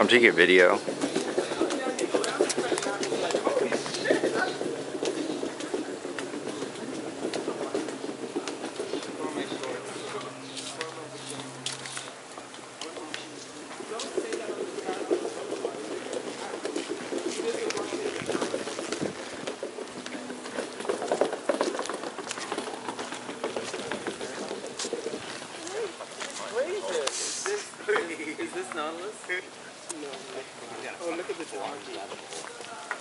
I'm taking a video. Is this Nautilus? No. Oh, look at the dog.